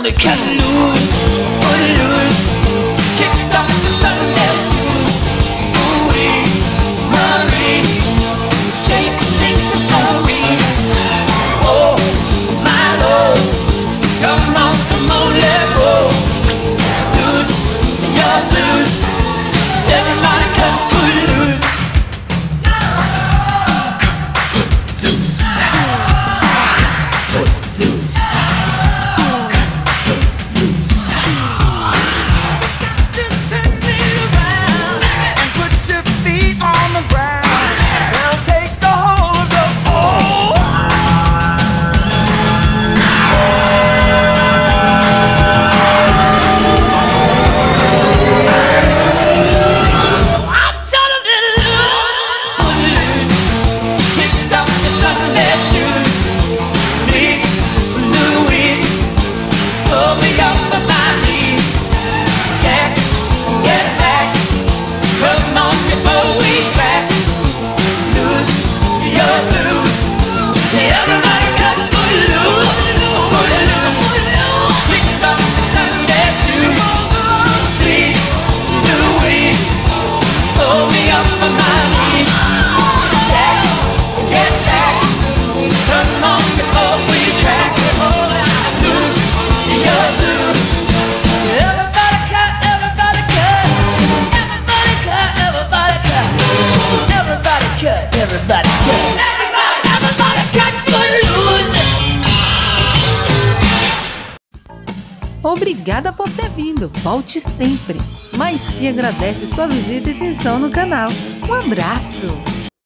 only can lose Everybody Obrigada por ter vindo. Volte sempre. Mas se agradece sua visita e atenção no canal. Um abraço.